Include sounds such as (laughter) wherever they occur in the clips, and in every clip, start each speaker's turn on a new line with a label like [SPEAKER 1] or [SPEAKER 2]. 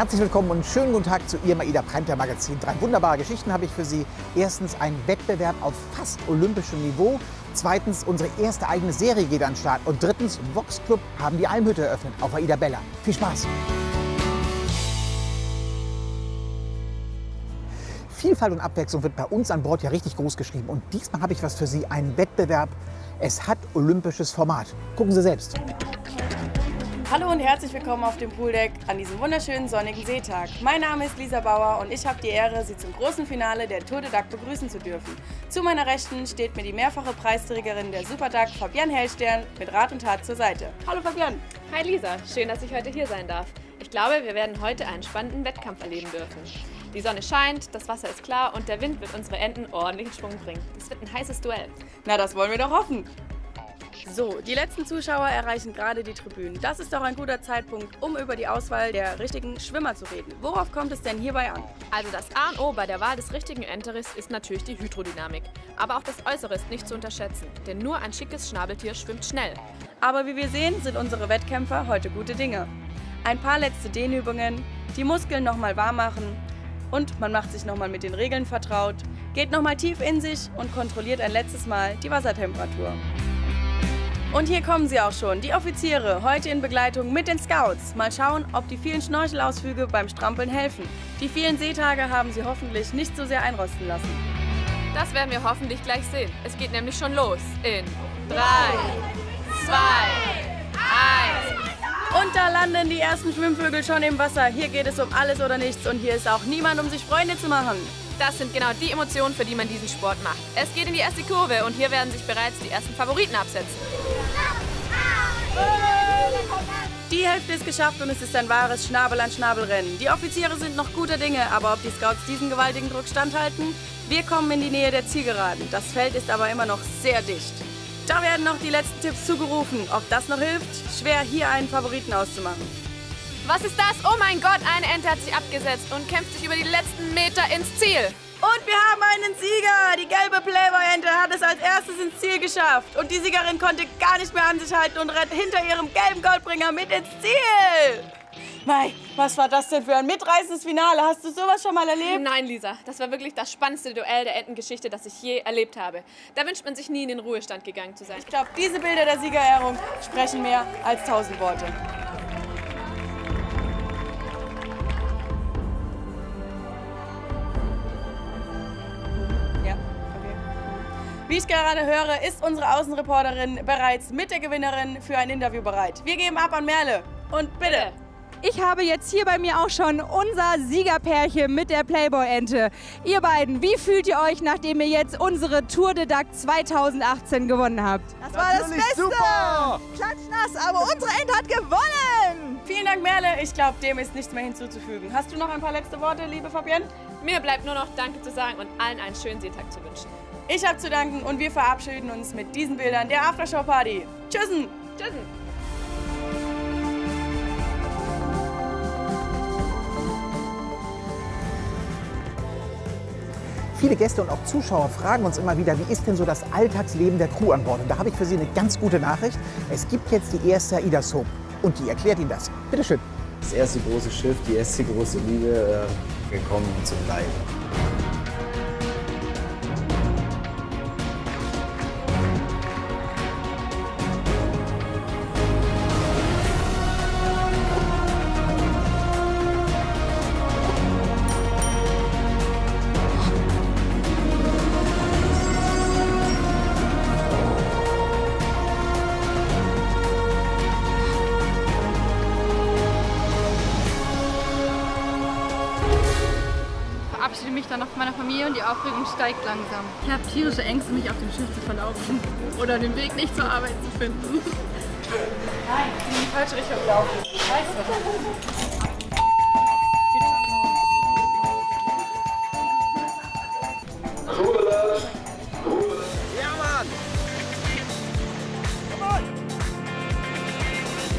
[SPEAKER 1] Herzlich willkommen und schönen guten Tag zu Ihrem AIDA Primetime Magazin. Drei wunderbare Geschichten habe ich für Sie. Erstens ein Wettbewerb auf fast olympischem Niveau. Zweitens unsere erste eigene Serie geht an den Start. Und drittens Vox Club haben die Almhütte eröffnet auf AIDA Bella. Viel Spaß! Vielfalt und Abwechslung wird bei uns an Bord ja richtig groß geschrieben. Und diesmal habe ich was für Sie, einen Wettbewerb. Es hat olympisches Format. Gucken Sie selbst.
[SPEAKER 2] Hallo und herzlich willkommen auf dem Pooldeck an diesem wunderschönen sonnigen Seetag. Mein Name ist Lisa Bauer und ich habe die Ehre, Sie zum großen Finale der Tour de Dac begrüßen zu dürfen. Zu meiner Rechten steht mir die mehrfache Preisträgerin der Super Duck, Fabienne Hellstern, mit Rat und Tat zur Seite. Hallo Fabienne.
[SPEAKER 3] Hi Lisa, schön, dass ich heute hier sein darf. Ich glaube, wir werden heute einen spannenden Wettkampf erleben dürfen. Die Sonne scheint, das Wasser ist klar und der Wind wird unsere Enten ordentlich in Schwung bringen. Es wird ein heißes Duell.
[SPEAKER 2] Na, das wollen wir doch hoffen. So, die letzten Zuschauer erreichen gerade die Tribünen. Das ist doch ein guter Zeitpunkt, um über die Auswahl der richtigen Schwimmer zu reden. Worauf kommt es denn hierbei an?
[SPEAKER 3] Also das A und O bei der Wahl des richtigen Enteris ist natürlich die Hydrodynamik. Aber auch das Äußere ist nicht zu unterschätzen, denn nur ein schickes Schnabeltier schwimmt schnell.
[SPEAKER 2] Aber wie wir sehen, sind unsere Wettkämpfer heute gute Dinge. Ein paar letzte Dehnübungen, die Muskeln nochmal warm machen und man macht sich nochmal mit den Regeln vertraut, geht nochmal tief in sich und kontrolliert ein letztes Mal die Wassertemperatur. Und hier kommen sie auch schon, die Offiziere, heute in Begleitung mit den Scouts. Mal schauen, ob die vielen Schnorchelausflüge beim Strampeln helfen. Die vielen Seetage haben sie hoffentlich nicht so sehr einrosten lassen.
[SPEAKER 3] Das werden wir hoffentlich gleich sehen. Es geht nämlich schon los. In 3, 2, 1.
[SPEAKER 2] Und da landen die ersten Schwimmvögel schon im Wasser. Hier geht es um alles oder nichts und hier ist auch niemand, um sich Freunde zu machen.
[SPEAKER 3] Das sind genau die Emotionen, für die man diesen Sport macht. Es geht in die erste Kurve und hier werden sich bereits die ersten Favoriten absetzen.
[SPEAKER 2] Die Hälfte ist geschafft und es ist ein wahres Schnabel-an-Schnabel-Rennen. Die Offiziere sind noch guter Dinge, aber ob die Scouts diesen gewaltigen Druck standhalten? Wir kommen in die Nähe der Zielgeraden. Das Feld ist aber immer noch sehr dicht. Da werden noch die letzten Tipps zugerufen. Ob das noch hilft? Schwer, hier einen Favoriten auszumachen.
[SPEAKER 3] Was ist das? Oh mein Gott, eine Ente hat sich abgesetzt und kämpft sich über die letzten Meter ins Ziel.
[SPEAKER 2] Und wir haben einen Sieger! Die gelbe hat es ins Ziel geschafft. Und die Siegerin konnte gar nicht mehr an sich halten und rennt hinter ihrem gelben Goldbringer mit ins Ziel. Mei, was war das denn für ein mitreißendes Finale? Hast du sowas schon mal erlebt?
[SPEAKER 3] Nein, Lisa, das war wirklich das spannendste Duell der Entengeschichte, das ich je erlebt habe. Da wünscht man sich nie in den Ruhestand gegangen zu sein.
[SPEAKER 2] Ich glaube, diese Bilder der Siegerehrung sprechen mehr als tausend Worte. Wie ich gerade höre, ist unsere Außenreporterin bereits mit der Gewinnerin für ein Interview bereit. Wir geben ab an Merle. Und bitte.
[SPEAKER 4] Ich habe jetzt hier bei mir auch schon unser Siegerpärchen mit der Playboy-Ente. Ihr beiden, wie fühlt ihr euch, nachdem ihr jetzt unsere Tour de Dac 2018 gewonnen habt?
[SPEAKER 5] Das war das Beste!
[SPEAKER 6] super!
[SPEAKER 5] Klatschnass, aber unsere Ente hat gewonnen!
[SPEAKER 2] Vielen Dank, Merle. Ich glaube, dem ist nichts mehr hinzuzufügen. Hast du noch ein paar letzte Worte, liebe Fabienne?
[SPEAKER 3] Mir bleibt nur noch Danke zu sagen und allen einen schönen Seetag zu wünschen.
[SPEAKER 2] Ich habe zu danken und wir verabschieden uns mit diesen Bildern der Aftershow-Party. Tschüssen!
[SPEAKER 3] Tschüssen!
[SPEAKER 1] Viele Gäste und auch Zuschauer fragen uns immer wieder, wie ist denn so das Alltagsleben der Crew an Bord? Und da habe ich für Sie eine ganz gute Nachricht. Es gibt jetzt die erste AIDA Soap und die erklärt Ihnen das. Bitte schön.
[SPEAKER 6] Das erste große Schiff, die erste große Liebe, äh, gekommen zum Bleiben.
[SPEAKER 7] Dann noch von meiner Familie und die Aufregung steigt langsam. Ich habe tierische Ängste, mich auf dem Schiff zu verlaufen oder den Weg nicht zur Arbeit zu finden. (laughs)
[SPEAKER 2] Nein, ich bin in die falsche Richtung gelaufen. Scheiße.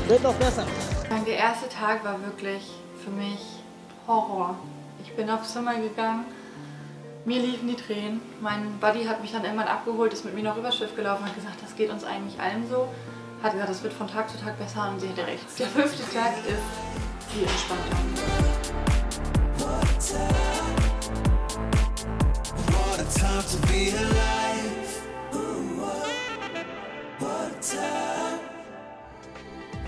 [SPEAKER 1] Wird noch besser.
[SPEAKER 7] Der erste Tag war wirklich für mich Horror. Ich bin aufs Zimmer gegangen, mir liefen die Tränen. Mein Buddy hat mich dann irgendwann abgeholt, ist mit mir noch übers Schiff gelaufen, und hat gesagt, das geht uns eigentlich allen so. Hat gesagt, das wird von Tag zu Tag besser und sie hätte recht. Der fünfte Tag ist viel entspannter.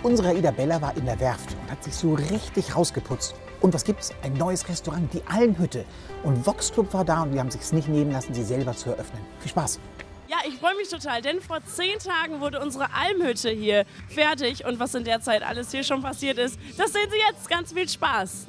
[SPEAKER 1] Unsere Idabella war in der Werft und hat sich so richtig rausgeputzt. Und was gibt's? Ein neues Restaurant, die Almhütte. Und Vox Club war da und wir haben sich's nicht nehmen lassen, sie selber zu eröffnen. Viel Spaß!
[SPEAKER 8] Ja, ich freue mich total, denn vor zehn Tagen wurde unsere Almhütte hier fertig. Und was in der Zeit alles hier schon passiert ist, das sehen Sie jetzt. Ganz viel Spaß.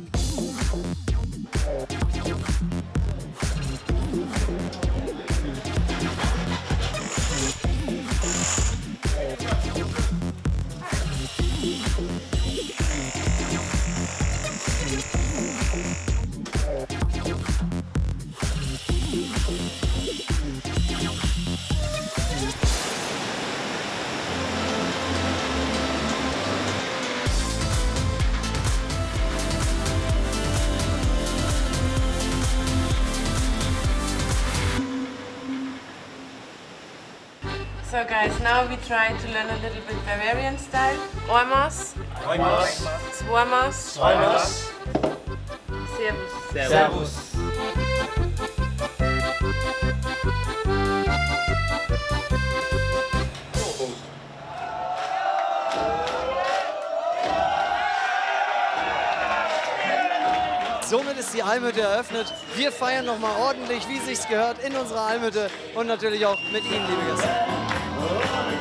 [SPEAKER 9] So guys, now we try to learn a little bit Bavarian style. Oimos.
[SPEAKER 10] Oimos.
[SPEAKER 9] Zwamos.
[SPEAKER 10] Zwamos.
[SPEAKER 9] Servus.
[SPEAKER 10] Servus.
[SPEAKER 11] Somit ist die Almhütte eröffnet. Wir feiern nochmal ordentlich, wie sich's gehört, in unserer Almhütte und natürlich auch mit Ihnen, liebe Gäste.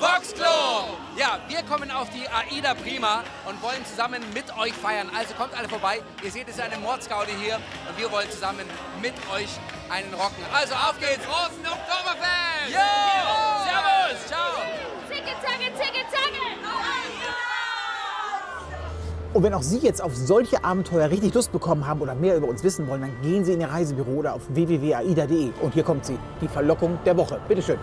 [SPEAKER 12] Vox Club. Ja, wir kommen auf die AIDA Prima und wollen zusammen mit euch feiern. Also kommt alle vorbei. Ihr seht, es ist eine Mordsgaudi hier und wir wollen zusammen mit euch einen rocken. Also auf geht's, großen Oktoberfest! Yo! Servus, ciao!
[SPEAKER 13] Zicke, zacke, zicke, zacke!
[SPEAKER 1] Und wenn auch Sie jetzt auf solche Abenteuer richtig Lust bekommen haben oder mehr über uns wissen wollen, dann gehen Sie in Ihr Reisebüro oder auf www.aida.de. Und hier kommt sie, die Verlockung der Woche. Bitte schön.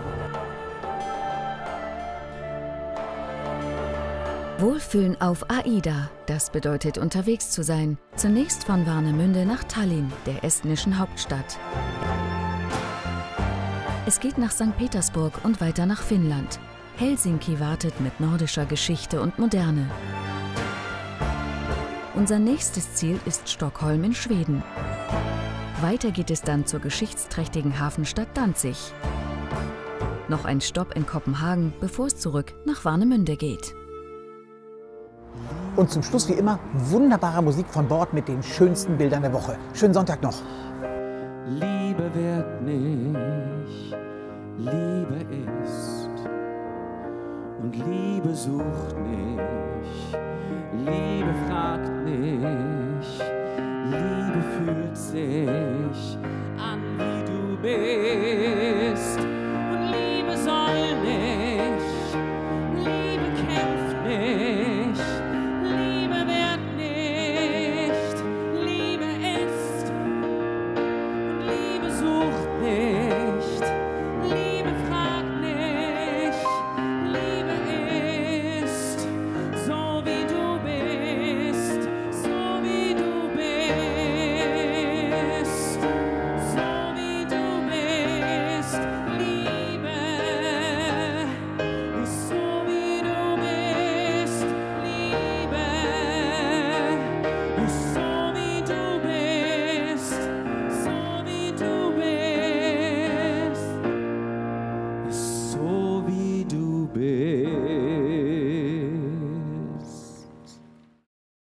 [SPEAKER 14] Wohlfühlen auf AIDA, das bedeutet unterwegs zu sein. Zunächst von Warnemünde nach Tallinn, der estnischen Hauptstadt. Es geht nach St. Petersburg und weiter nach Finnland. Helsinki wartet mit nordischer Geschichte und Moderne. Unser nächstes Ziel ist Stockholm in Schweden. Weiter geht es dann zur geschichtsträchtigen Hafenstadt Danzig. Noch ein Stopp in Kopenhagen, bevor es zurück nach Warnemünde geht.
[SPEAKER 1] Und zum Schluss wie immer wunderbare Musik von Bord mit den schönsten Bildern der Woche. Schönen Sonntag noch.
[SPEAKER 15] Liebe wird nicht, Liebe ist. Und Liebe sucht nicht, Liebe fragt nicht, Liebe fühlt sich an, wie du bist.